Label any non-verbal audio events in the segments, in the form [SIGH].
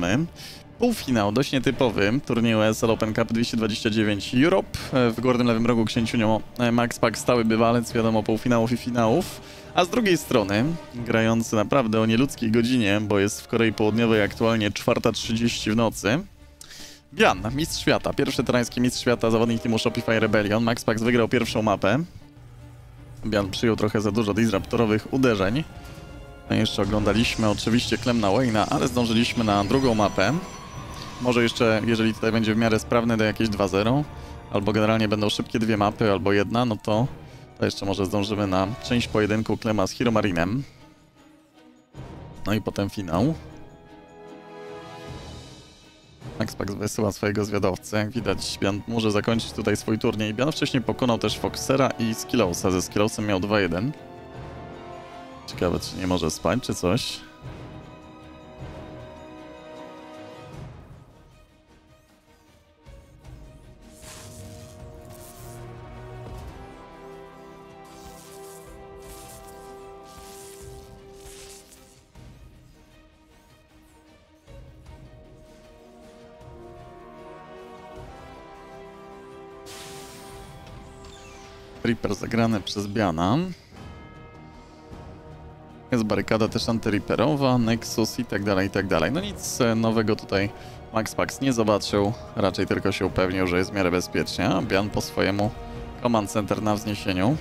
mamy. Półfinał dość nietypowy turnieju ESL Open Cup 229 Europe. W górnym lewym rogu księciunio e, Max Pack stały bywalec, wiadomo, półfinałów i finałów. A z drugiej strony, grający naprawdę o nieludzkiej godzinie, bo jest w Korei Południowej aktualnie 4.30 w nocy. Bian, mistrz świata, pierwszy terański mistrz świata, zawodnik teamu Shopify Rebellion. Max Pax wygrał pierwszą mapę. Bian przyjął trochę za dużo disruptorowych uderzeń. Jeszcze oglądaliśmy oczywiście Klemna Wayne'a, ale zdążyliśmy na drugą mapę. Może jeszcze, jeżeli tutaj będzie w miarę sprawny, do jakieś 2-0, albo generalnie będą szybkie dwie mapy, albo jedna, no to, to jeszcze może zdążymy na część pojedynku Klema z Hiro Marinem. No i potem finał. Max Pax wysyła swojego zwiadowcę. Jak widać, Bian może zakończyć tutaj swój turniej. Bian wcześniej pokonał też Foxera i Skillowsa. Ze Skillowsem miał 2-1. Ciekawe, czy nie może spać, czy coś. Reaper zagrany przez Biana. Jest barykada też antyriperowa, Nexus i tak dalej, i tak dalej. No nic e, nowego tutaj Max Pax nie zobaczył, raczej tylko się upewnił, że jest w miarę bezpiecznie, a Bian po swojemu Command Center na wzniesieniu.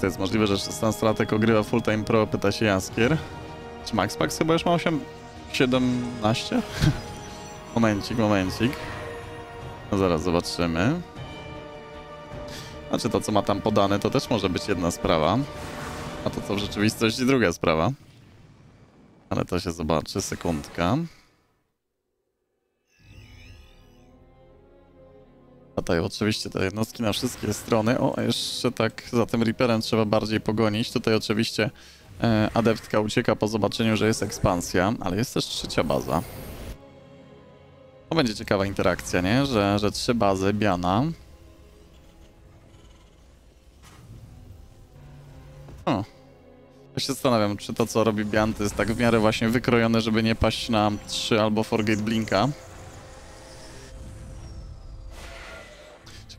To jest możliwe, że 16-latek ogrywa full time pro, pyta się Jaskier. Czy Max Pax chyba już ma 8... 17? [LAUGHS] momencik, momencik. No zaraz zobaczymy. Znaczy to, co ma tam podane, to też może być jedna sprawa. A to, co w rzeczywistości druga sprawa. Ale to się zobaczy, sekundka. Latają oczywiście te jednostki na wszystkie strony. O, jeszcze tak za tym Reaperem trzeba bardziej pogonić. Tutaj oczywiście e, adeptka ucieka po zobaczeniu, że jest ekspansja, ale jest też trzecia baza. To będzie ciekawa interakcja, nie? Że, że trzy bazy, Biana. O. Ja się zastanawiam, czy to, co robi Bian, to jest tak w miarę właśnie wykrojone, żeby nie paść na 3 albo Forgate Blinka.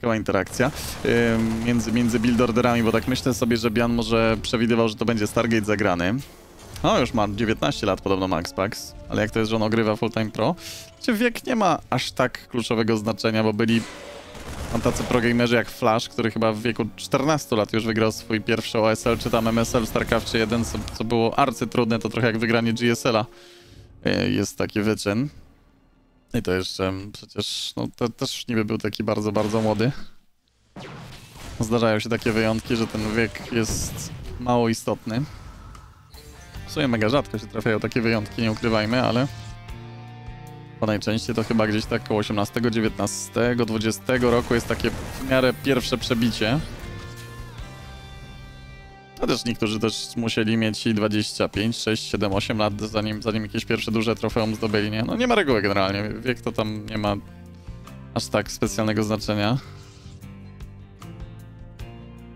Ciekawa interakcja ym, między, między build bo tak myślę sobie, że Bian może przewidywał, że to będzie Stargate zagrany. No, już ma 19 lat podobno Max Pax, ale jak to jest, że on ogrywa full time pro? Czy wiek nie ma aż tak kluczowego znaczenia, bo byli tam tacy progamerzy jak Flash, który chyba w wieku 14 lat już wygrał swój pierwszy OSL, czy tam MSL w StarCraft 1, co, co było arcytrudne, to trochę jak wygranie GSL-a yy, jest taki wyczyn. I to jeszcze przecież, no to też niby był taki bardzo, bardzo młody. Zdarzają się takie wyjątki, że ten wiek jest mało istotny. W sumie mega rzadko się trafiają takie wyjątki, nie ukrywajmy, ale... Bo najczęściej to chyba gdzieś tak około 18, 19, 20 roku jest takie w miarę pierwsze przebicie. Też niektórzy też musieli mieć i 25, 6, 7, 8 lat, zanim, zanim jakieś pierwsze duże trofeum zdobyli, nie? No nie ma reguły generalnie, wiek to tam nie ma aż tak specjalnego znaczenia.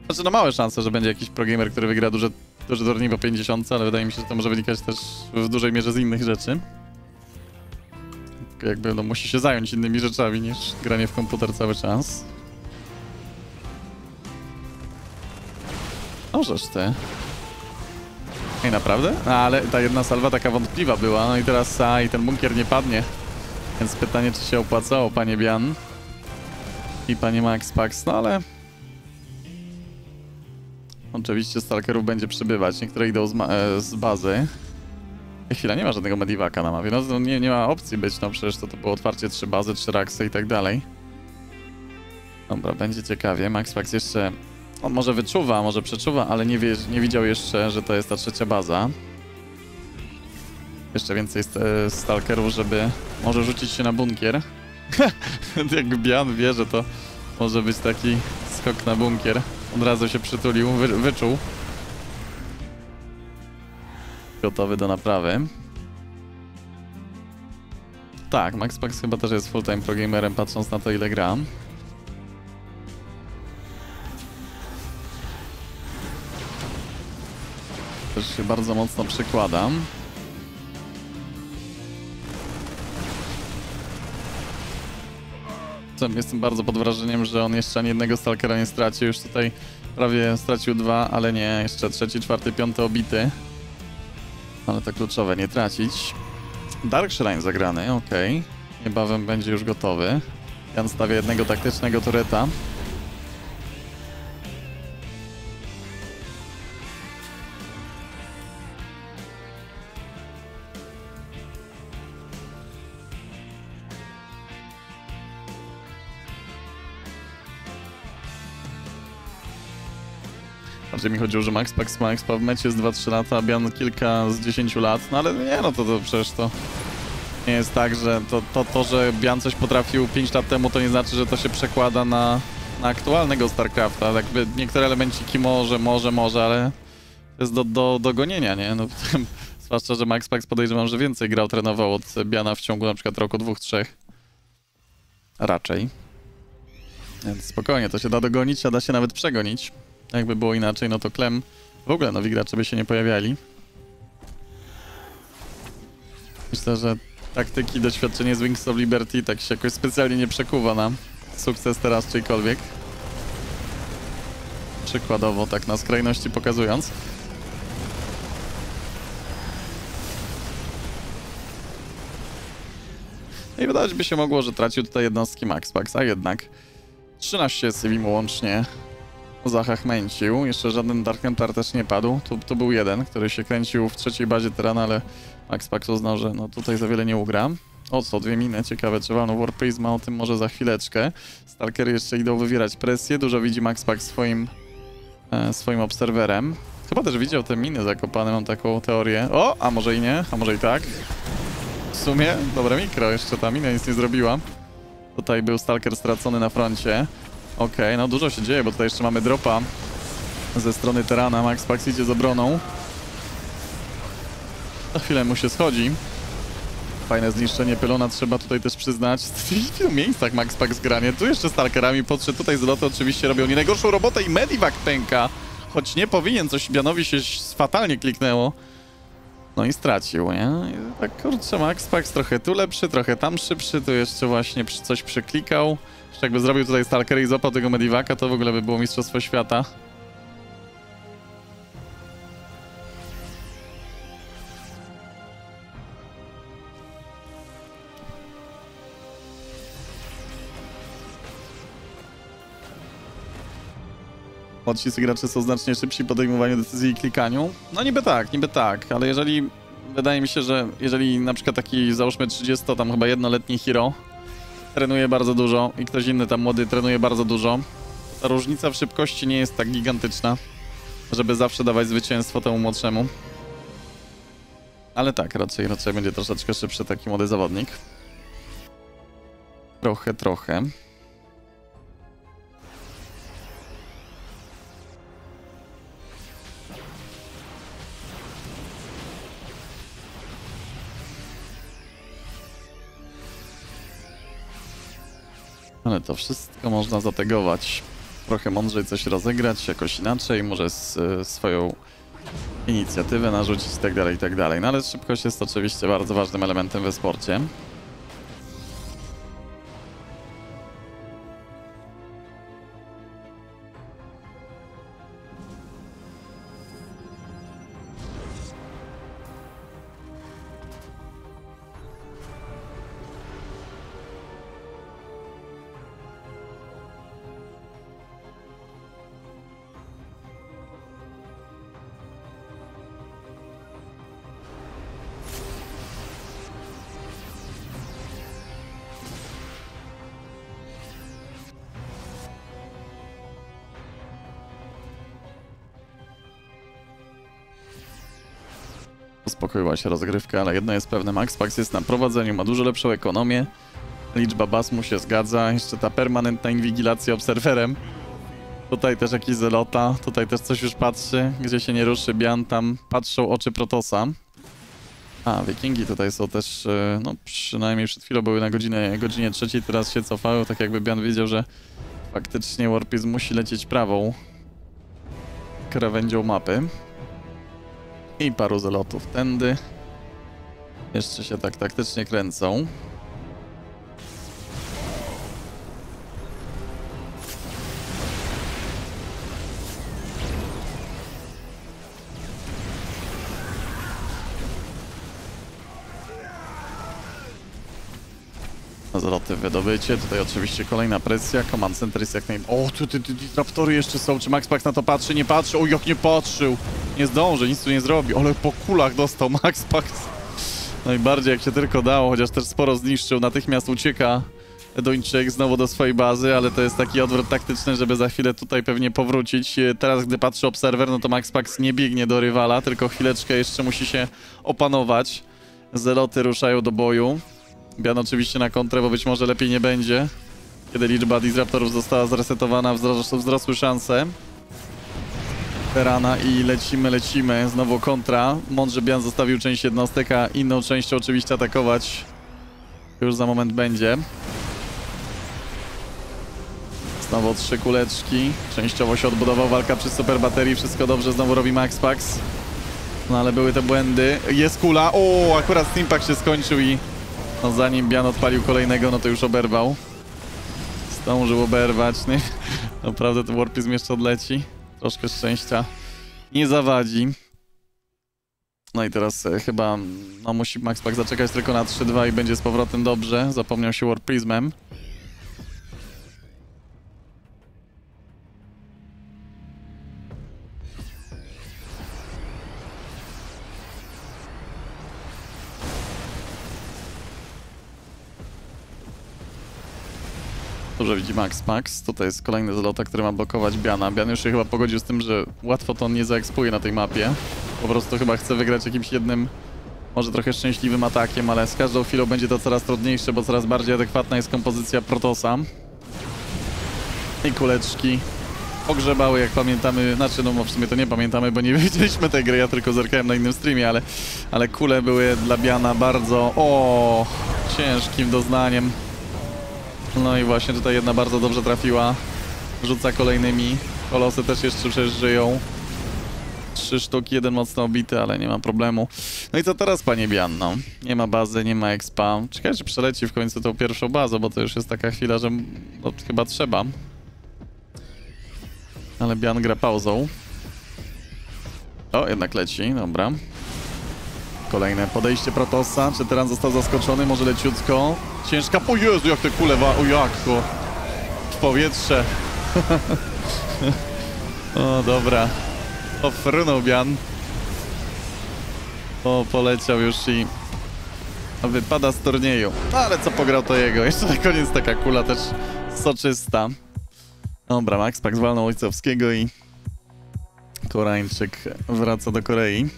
Znaczy no małe szanse, że będzie jakiś progamer, który wygra duże, duże turniej po 50, ale wydaje mi się, że to może wynikać też w dużej mierze z innych rzeczy. Jakby no musi się zająć innymi rzeczami niż granie w komputer cały czas. Możesz ty. Ej, naprawdę? No, ale ta jedna salwa taka wątpliwa była, no i teraz a, i ten bunkier nie padnie. Więc pytanie, czy się opłacało, panie Bian i panie Max Pax, no ale... Oczywiście stalkerów będzie przybywać, niektóre idą z, e, z bazy. Chwila, nie ma żadnego Medivaka na mapie, no nie, nie ma opcji być, no przecież to, to było otwarcie trzy bazy, trzy raksy i tak dalej. Dobra, będzie ciekawie, Max Pax jeszcze... On może wyczuwa, może przeczuwa, ale nie, wie, nie widział jeszcze, że to jest ta trzecia baza. Jeszcze więcej st- stalkerów, żeby może rzucić się na bunkier. [LAUGHS] Jak Bian wie, że to może być taki skok na bunkier. Od razu się przytulił, wy, wyczuł. Gotowy do naprawy. Tak, Max Pax chyba też jest full-time progamerem, patrząc na to ile gra. Się bardzo mocno przykładam. Jestem- bardzo pod wrażeniem, że on jeszcze ani jednego stalkera nie stracił. Już tutaj prawie stracił dwa, ale nie, jeszcze trzeci, czwarty, piąty obity. Ale to kluczowe, nie tracić. Dark Shrine zagrany, okej. Niebawem będzie już gotowy. Jan stawia jednego taktycznego tureta. Bardziej mi chodziło, że Max Pax ma expa w mecie z 2-3 lata, Bian kilka z 10 lat. No ale nie, no to, to przecież to nie jest tak, że to, to, to, że Bian coś potrafił 5 lat temu, to nie znaczy, że to się przekłada na, na aktualnego StarCrafta. Jakby niektóre elemenciki może, może, może, ale to jest do, do, do gonienia, nie? No, [LAUGHS] zwłaszcza, że Max Pax podejrzewam, że więcej grał, trenował od Biana w ciągu na przykład roku, dwóch, trzech. Raczej. Więc spokojnie, to się da dogonić, a da się nawet przegonić. Jakby było inaczej, no to Klem w ogóle nowi gracze by się nie pojawiali. Myślę, że taktyki, doświadczenie z Wings of Liberty tak się jakoś specjalnie nie przekuwa na sukces teraz czyjkolwiek. Przykładowo, tak na skrajności pokazując. No I wydawać by się mogło, że tracił tutaj jednostki Max Pax, a jednak 13 cywim łącznie zachachmęcił. Jeszcze żaden Dark Templar też nie padł. Tu był jeden, który się kręcił w trzeciej bazie Terana, ale Max Pax uznał, że no tutaj za wiele nie ugra. O co, dwie miny, ciekawe, czy walną War Prisma, o tym może za chwileczkę. Stalkery jeszcze idą wywierać presję, dużo widzi Max Pax swoim, e, swoim obserwerem. Chyba też widział te miny zakopane, mam taką teorię. O, a może i nie, a może i tak. W sumie, dobre mikro, jeszcze ta mina nic nie zrobiła. Tutaj był Stalker stracony na froncie. Okej, no dużo się dzieje, bo tutaj jeszcze mamy dropa ze strony Terana. Max Pax idzie z obroną. Za chwilę mu się schodzi. Fajne zniszczenie pylona trzeba tutaj też przyznać. [LAUGHS] W wielu miejscach Max Pax granie. Tu jeszcze Stalkerami podszedł. Tutaj z lotu oczywiście robią nie najgorszą robotę i Medivac pęka. Choć nie powinien, coś Bianowi się fatalnie kliknęło. No i stracił, nie? I tak kurczę, Max Pax trochę tu lepszy, trochę tam szybszy, tu jeszcze właśnie coś przeklikał. Jeszcze jakby zrobił tutaj Stalker i złapał tego Medivaka, to w ogóle by było Mistrzostwo Świata. Młodsi gracze są znacznie szybsi w podejmowaniu decyzji i klikaniu. No niby tak, niby tak, ale jeżeli... Wydaje mi się, że jeżeli na przykład taki, załóżmy 30 tam chyba jednoletni hero trenuje bardzo dużo i ktoś inny tam młody trenuje bardzo dużo, ta różnica w szybkości nie jest tak gigantyczna, żeby zawsze dawać zwycięstwo temu młodszemu. Ale tak, raczej, raczej będzie troszeczkę szybszy taki młody zawodnik. Trochę, trochę. Ale to wszystko można zategować. Trochę mądrzej coś rozegrać, jakoś inaczej, może z, e, swoją inicjatywę narzucić i tak dalej, i tak. No ale szybkość jest oczywiście bardzo ważnym elementem we sporcie. Uspokoiła się rozgrywka, ale jedno jest pewne, Max Pax jest na prowadzeniu, ma dużo lepszą ekonomię. Liczba baz mu się zgadza, jeszcze ta permanentna inwigilacja obserwerem. Tutaj też jakiś zelota, tutaj też coś już patrzy, gdzie się nie ruszy Bian, tam patrzą oczy Protosa. A, wikingi tutaj są też, e, no przynajmniej przed chwilą były na godzinę, godzinie trzeciej, teraz się cofały, tak jakby Bian wiedział, że faktycznie Warpiz musi lecieć prawą krawędzią mapy. I paru zelotów tędy. Jeszcze się tak taktycznie kręcą. Zaloty wydobycie, tutaj oczywiście kolejna presja, Command Center jest jak naj... O, tu te disruptory jeszcze są, czy Max na to patrzy? Nie patrzy, o jak nie patrzył! Nie zdąży, nic tu nie zrobi, ale po kulach dostał Max Pax. Najbardziej jak się tylko dało, chociaż też sporo zniszczył, natychmiast ucieka Duńczyk znowu do swojej bazy, ale to jest taki odwrót taktyczny, żeby za chwilę tutaj pewnie powrócić. Teraz, gdy patrzy obserwer, no to Max Pax nie biegnie do rywala, tylko chwileczkę jeszcze musi się opanować. Zeloty ruszają do boju. Bian oczywiście na kontrę, bo być może lepiej nie będzie. Kiedy liczba disruptorów została zresetowana, wzrosły szanse. Terana i lecimy, lecimy. Znowu kontra. Mądrze Bian zostawił część jednostek, a inną częścią oczywiście atakować już za moment będzie. Znowu trzy kuleczki. Częściowo się odbudował walka przy super baterii. Wszystko dobrze, znowu robi Max Pax. No ale były te błędy. Jest kula. O, akurat Steampack się skończył i no zanim Bian odpalił kolejnego, no to już oberwał. Zdążył oberwać, [LAUGHS] nie? Naprawdę ten Warpizm jeszcze odleci. Troszkę szczęścia nie zawadzi. No i teraz e, chyba no, musi Max Pack zaczekać tylko na 3-2 i będzie z powrotem dobrze. Zapomniał się Warprismem. Dobrze widzi Max Max. Tutaj jest kolejny zlota, który ma blokować Biana. Bian już się chyba pogodził z tym, że łatwo to on nie zaekspuje na tej mapie. Po prostu chyba chce wygrać jakimś jednym, może trochę szczęśliwym atakiem, ale z każdą chwilą będzie to coraz trudniejsze, bo coraz bardziej adekwatna jest kompozycja Protosa. I kuleczki pogrzebały, jak pamiętamy, znaczy no w sumie to nie pamiętamy, bo nie [LAUGHS] widzieliśmy tej gry, ja tylko zerkałem na innym streamie, ale, ale kule były dla Biana bardzo, o, ciężkim doznaniem. No i właśnie tutaj jedna bardzo dobrze trafiła. Rzuca kolejnymi. Kolosy też jeszcze przecież żyją. Trzy sztuki, jeden mocno obity, ale nie ma problemu. No i co teraz, panie Bian? No, nie ma bazy, nie ma expa. Czekaj, czy przeleci w końcu tą pierwszą bazę, bo to już jest taka chwila, że no, chyba trzeba. Ale Bian gra pauzą. O, jednak leci, dobra. Kolejne podejście Protosa. Czy teraz został zaskoczony? Może leciutko. Ciężka. O Jezu, jak te kule wa... O jak? W powietrze. [LAUGHS] o, dobra. O, frunął Bian. O, poleciał już i... Wypada z turnieju. No, ale co pograł to jego. [LAUGHS] Jeszcze na koniec taka kula też soczysta. Dobra, Max Pax walnął Ojcowskiego i... Koreańczyk wraca do Korei.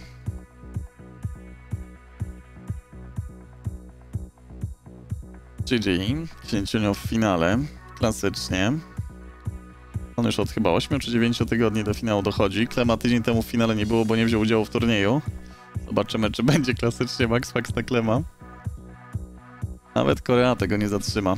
GG, Księciunio w finale, klasycznie. On już od chyba 8 czy 9 tygodni do finału dochodzi. Klema tydzień temu w finale nie było, bo nie wziął udziału w turnieju. Zobaczymy, czy będzie klasycznie Max Pax na Klema. Nawet Korea tego nie zatrzyma.